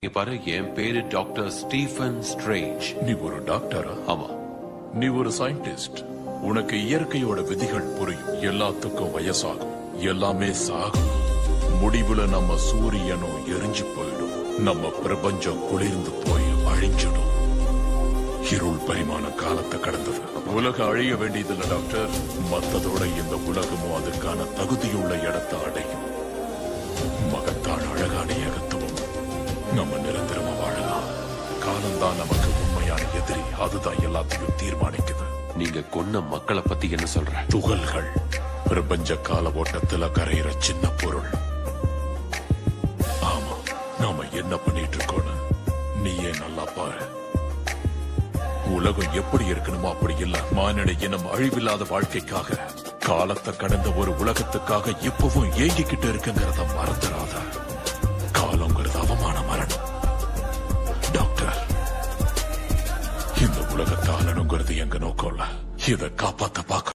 இங்க பாரு என் பேரு டாக்டர் ஸ்டீஃபன் ஸ்ட்ரேஞ்ச். நீ ஒரு டாக்டரா? ஆமா. நீ ஒரு சயின்டிஸ்ட். உனக்கு இயற்கையோட விதிகள் புரியும். எல்லாத்துக்கும் வயசாகும். எல்லாமே சாகும். முடிவுல நம்ம சூரியனும் எரிஞ்சு போயிடும். நம்ம பிரபஞ்சம் குளிர்ந்து போய் அழிஞ்சிடும். இருள் பரிமாண காலத்தை கடந்தது. உலகம் அழிய வேண்டியதில்ல டாக்டர். மத்ததோட இந்த உலகமும் அதற்கான தகுதியுள்ள இடத்தை அடையும். நம்ம நிரந்தரமா வாழலாம். காலம்தான் நமக்கு உண்மையான எதிரி. அதுதான் எல்லாத்தையும் தீர்மானிக்குது. நீங்க கொன்ன மக்களை பத்தி என்ன சொல்ற? துகள்கள். பிரபஞ்ச கால ஓட்டத்துல கரையிற சின்ன பொருள். ஆமா நாம என்ன பண்ணிட்டு இருக்கோம்னு? நீயே நல்லா பாரு. உலகம் எப்படி இருக்கணுமோ அப்படி இல்ல. மானிட இனம் அழிவில்லாத வாழ்க்கைக்காக காலத்தை கடந்த ஒரு உலகத்துக்காக இப்பவும் ஏங்கிக்கிட்டு இருக்குங்கிறத மறந்துடாத இந்த உலகத்தை ஆளணுங்கிறது எங்க நோக்கம் இல்ல இதை காப்பாத்த பார்க்க